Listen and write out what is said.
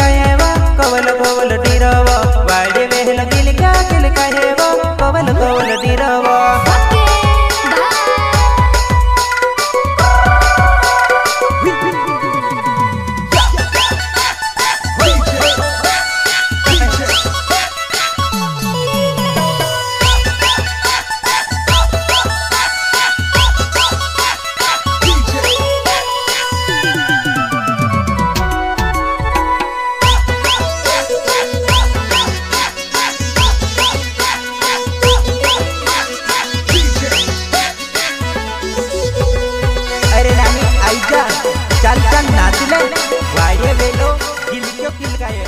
कयवा कवल भवल चल चल नाच ले वाड़े बेलो किल क्यों किल गए